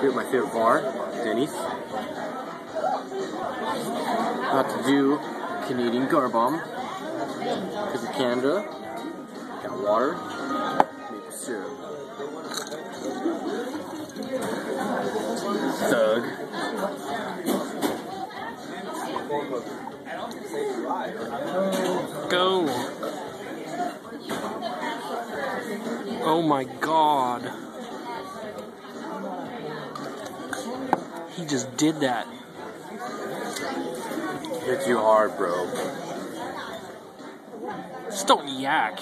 Here at my favorite bar, Denny's. About to do Canadian Car Bomb. Because of Canada. Got water, maple syrup. Thug. Go. Oh my god. He just did that. Hits you hard, bro. Just don't yak.